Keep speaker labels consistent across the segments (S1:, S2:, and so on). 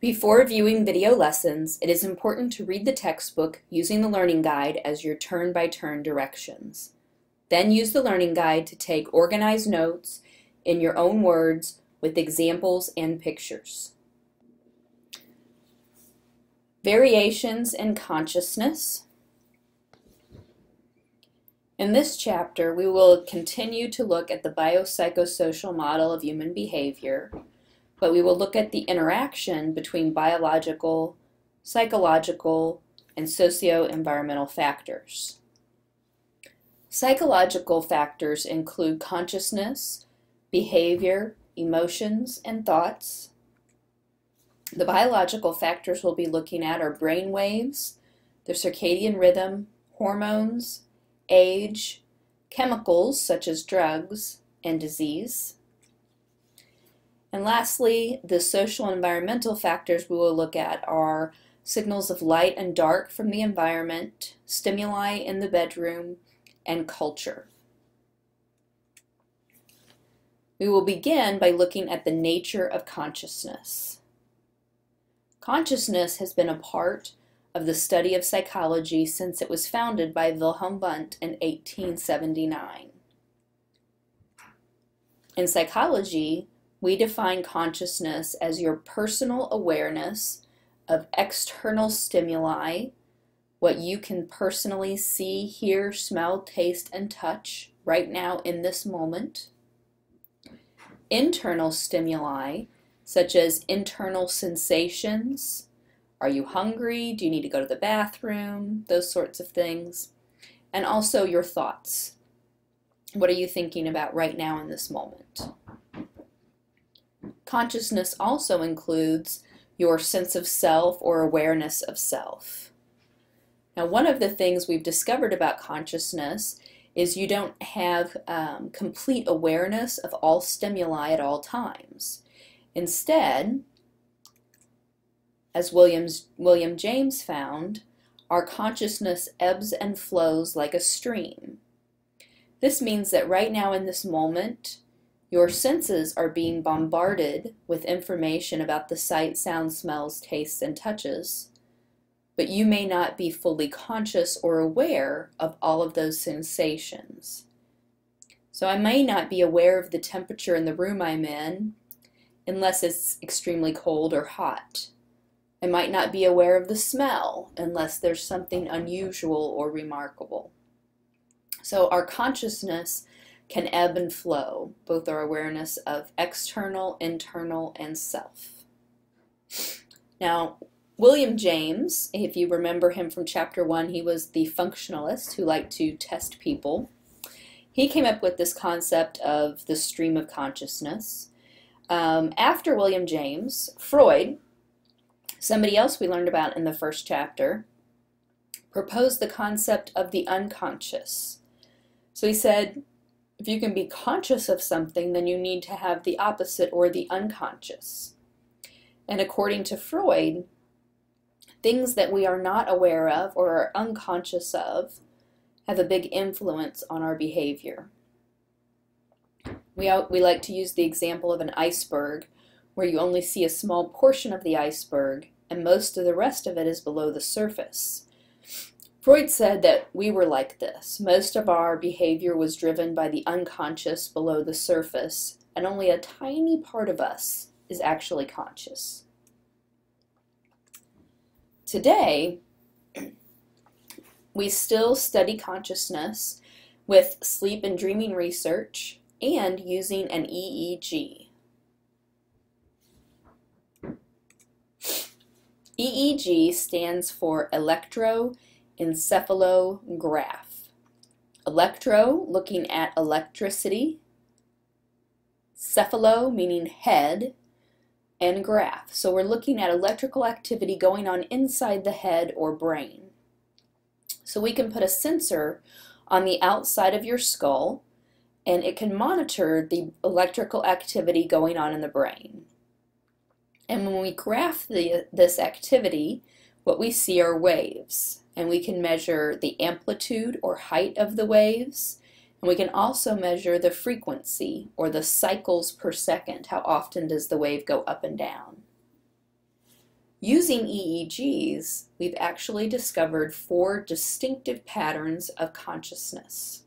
S1: Before viewing video lessons, it is important to read the textbook using the Learning Guide as your turn-by-turn -turn directions. Then use the Learning Guide to take organized notes in your own words with examples and pictures. Variations in Consciousness In this chapter, we will continue to look at the biopsychosocial model of human behavior, but we will look at the interaction between biological, psychological, and socio-environmental factors. Psychological factors include consciousness, behavior, emotions, and thoughts. The biological factors we'll be looking at are brain waves, the circadian rhythm, hormones, age, chemicals such as drugs, and disease. And lastly, the social and environmental factors we will look at are signals of light and dark from the environment, stimuli in the bedroom, and culture. We will begin by looking at the nature of consciousness. Consciousness has been a part of the study of psychology since it was founded by Wilhelm Wundt in 1879. In psychology, we define consciousness as your personal awareness of external stimuli, what you can personally see, hear, smell, taste, and touch right now in this moment. Internal stimuli, such as internal sensations. Are you hungry? Do you need to go to the bathroom? Those sorts of things. And also your thoughts. What are you thinking about right now in this moment? Consciousness also includes your sense of self or awareness of self. Now, one of the things we've discovered about consciousness is you don't have um, complete awareness of all stimuli at all times. Instead, as Williams, William James found, our consciousness ebbs and flows like a stream. This means that right now in this moment, your senses are being bombarded with information about the sight, sound, smells, tastes, and touches, but you may not be fully conscious or aware of all of those sensations. So I may not be aware of the temperature in the room I'm in unless it's extremely cold or hot. I might not be aware of the smell unless there's something unusual or remarkable. So our consciousness can ebb and flow, both our awareness of external, internal, and self. Now, William James, if you remember him from chapter one, he was the functionalist who liked to test people. He came up with this concept of the stream of consciousness. Um, after William James, Freud, somebody else we learned about in the first chapter, proposed the concept of the unconscious. So he said, if you can be conscious of something, then you need to have the opposite or the unconscious. And according to Freud, things that we are not aware of or are unconscious of have a big influence on our behavior. We, we like to use the example of an iceberg where you only see a small portion of the iceberg and most of the rest of it is below the surface. Freud said that we were like this. Most of our behavior was driven by the unconscious below the surface, and only a tiny part of us is actually conscious. Today, we still study consciousness with sleep and dreaming research and using an EEG. EEG stands for electro encephalograph. Electro, looking at electricity. Cephalo, meaning head. And graph. So we're looking at electrical activity going on inside the head or brain. So we can put a sensor on the outside of your skull and it can monitor the electrical activity going on in the brain. And when we graph the, this activity, what we see are waves and we can measure the amplitude or height of the waves. And we can also measure the frequency or the cycles per second. How often does the wave go up and down? Using EEGs, we've actually discovered four distinctive patterns of consciousness.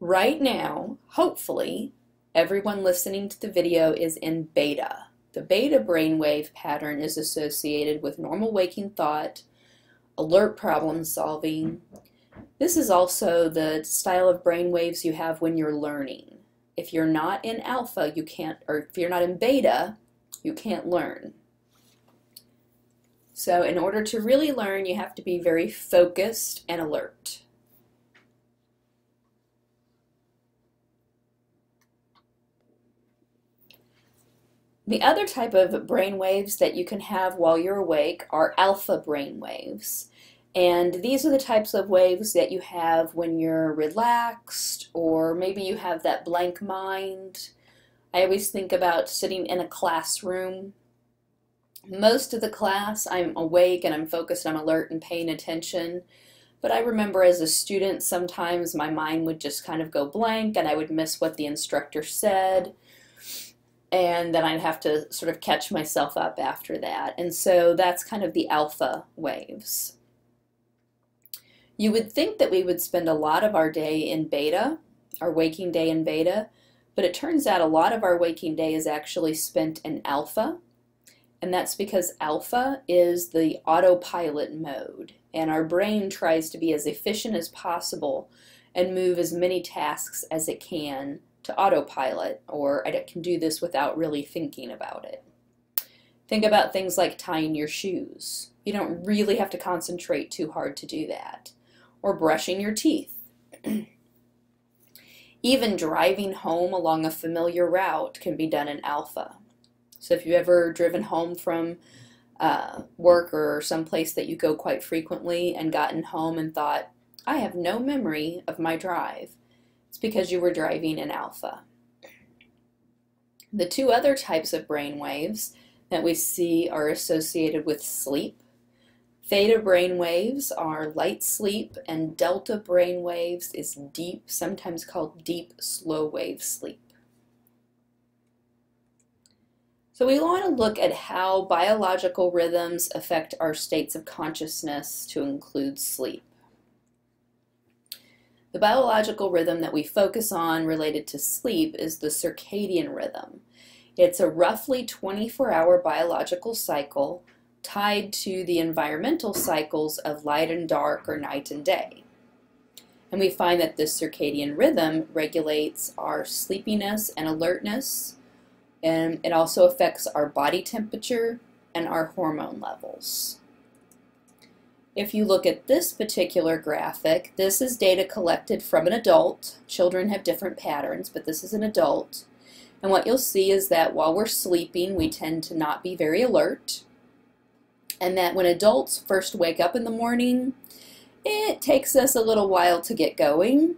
S1: Right now, hopefully, everyone listening to the video is in beta. The beta brainwave pattern is associated with normal waking thought, alert problem solving. This is also the style of brainwaves you have when you're learning. If you're not in alpha, you can't, or if you're not in beta, you can't learn. So in order to really learn, you have to be very focused and alert. The other type of brain waves that you can have while you're awake are alpha brain waves. And these are the types of waves that you have when you're relaxed or maybe you have that blank mind. I always think about sitting in a classroom. Most of the class I'm awake and I'm focused, I'm alert and paying attention. But I remember as a student sometimes my mind would just kind of go blank and I would miss what the instructor said and then I'd have to sort of catch myself up after that. And so that's kind of the alpha waves. You would think that we would spend a lot of our day in beta, our waking day in beta, but it turns out a lot of our waking day is actually spent in alpha. And that's because alpha is the autopilot mode, and our brain tries to be as efficient as possible and move as many tasks as it can to autopilot, or I can do this without really thinking about it. Think about things like tying your shoes. You don't really have to concentrate too hard to do that. Or brushing your teeth. Even driving home along a familiar route can be done in alpha. So if you've ever driven home from uh, work or some place that you go quite frequently and gotten home and thought, I have no memory of my drive, because you were driving in alpha. The two other types of brain waves that we see are associated with sleep. Theta brain waves are light sleep, and delta brain waves is deep, sometimes called deep slow wave sleep. So we want to look at how biological rhythms affect our states of consciousness to include sleep. The biological rhythm that we focus on related to sleep is the circadian rhythm. It's a roughly 24-hour biological cycle tied to the environmental cycles of light and dark or night and day. And we find that this circadian rhythm regulates our sleepiness and alertness, and it also affects our body temperature and our hormone levels. If you look at this particular graphic, this is data collected from an adult. Children have different patterns, but this is an adult. And what you'll see is that while we're sleeping, we tend to not be very alert. And that when adults first wake up in the morning, it takes us a little while to get going.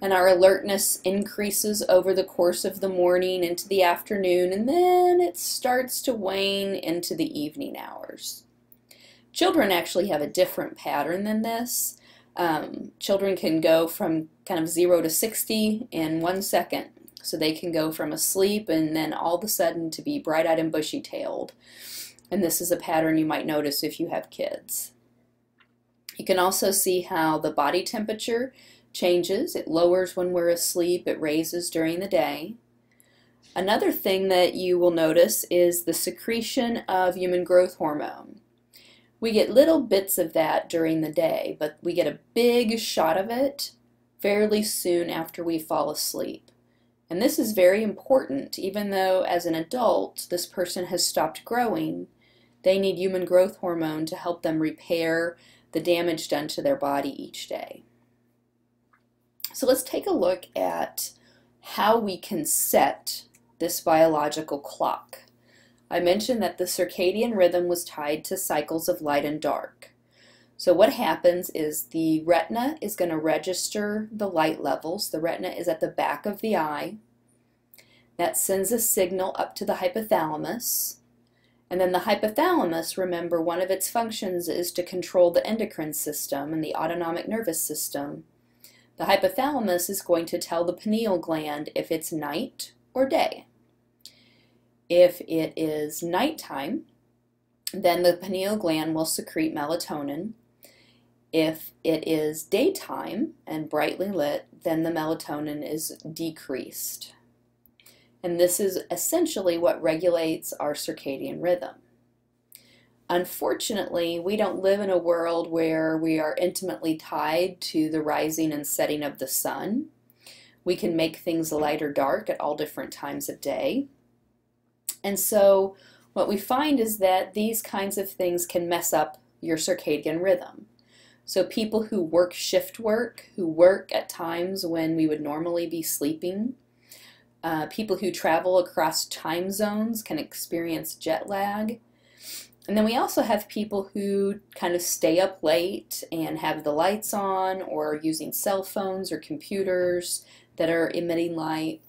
S1: And our alertness increases over the course of the morning into the afternoon, and then it starts to wane into the evening hours. Children actually have a different pattern than this. Um, children can go from kind of 0 to 60 in one second. So they can go from asleep and then all of a sudden to be bright-eyed and bushy-tailed. And this is a pattern you might notice if you have kids. You can also see how the body temperature changes. It lowers when we're asleep, it raises during the day. Another thing that you will notice is the secretion of human growth hormone. We get little bits of that during the day, but we get a big shot of it fairly soon after we fall asleep. And this is very important, even though as an adult this person has stopped growing, they need human growth hormone to help them repair the damage done to their body each day. So let's take a look at how we can set this biological clock. I mentioned that the circadian rhythm was tied to cycles of light and dark. So what happens is the retina is going to register the light levels. The retina is at the back of the eye. That sends a signal up to the hypothalamus. And then the hypothalamus, remember, one of its functions is to control the endocrine system and the autonomic nervous system. The hypothalamus is going to tell the pineal gland if it's night or day. If it is nighttime, then the pineal gland will secrete melatonin. If it is daytime and brightly lit, then the melatonin is decreased. And this is essentially what regulates our circadian rhythm. Unfortunately, we don't live in a world where we are intimately tied to the rising and setting of the sun. We can make things light or dark at all different times of day. And so what we find is that these kinds of things can mess up your circadian rhythm. So people who work shift work, who work at times when we would normally be sleeping, uh, people who travel across time zones can experience jet lag. And then we also have people who kind of stay up late and have the lights on or using cell phones or computers that are emitting light.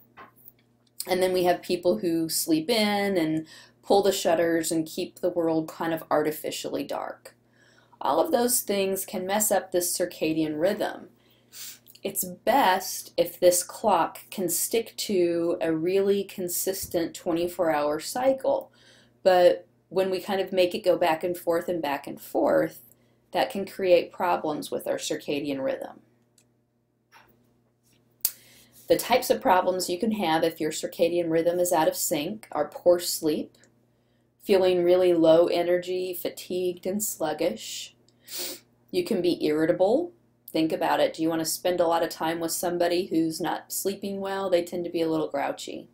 S1: And then we have people who sleep in and pull the shutters and keep the world kind of artificially dark. All of those things can mess up this circadian rhythm it's best if this clock can stick to a really consistent 24 hour cycle. But when we kind of make it go back and forth and back and forth, that can create problems with our circadian rhythm. The types of problems you can have if your circadian rhythm is out of sync are poor sleep, feeling really low energy, fatigued, and sluggish. You can be irritable, think about it. Do you want to spend a lot of time with somebody who's not sleeping well? They tend to be a little grouchy.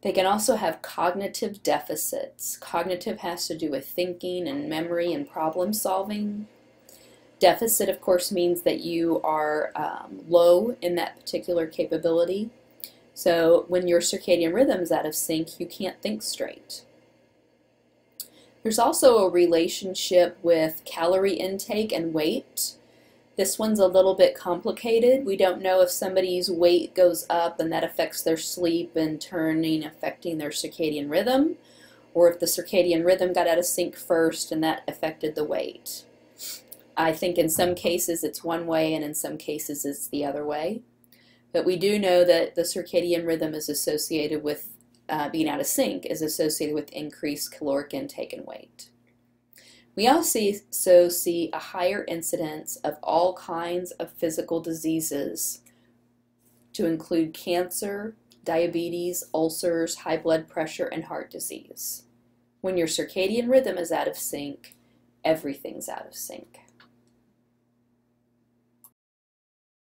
S1: They can also have cognitive deficits. Cognitive has to do with thinking and memory and problem solving. Deficit, of course, means that you are um, low in that particular capability. So when your circadian rhythm is out of sync, you can't think straight. There's also a relationship with calorie intake and weight. This one's a little bit complicated. We don't know if somebody's weight goes up and that affects their sleep and turning affecting their circadian rhythm, or if the circadian rhythm got out of sync first and that affected the weight. I think in some cases it's one way and in some cases it's the other way. But we do know that the circadian rhythm is associated with uh, being out of sync is associated with increased caloric intake and weight. We also see a higher incidence of all kinds of physical diseases to include cancer, diabetes, ulcers, high blood pressure, and heart disease. When your circadian rhythm is out of sync, everything's out of sync.